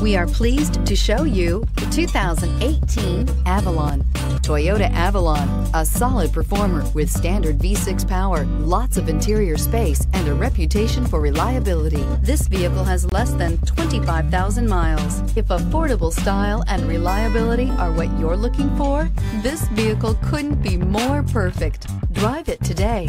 We are pleased to show you the 2018 Avalon. Toyota Avalon, a solid performer with standard V6 power, lots of interior space, and a reputation for reliability. This vehicle has less than 25,000 miles. If affordable style and reliability are what you're looking for, this vehicle couldn't be more perfect. Drive it today.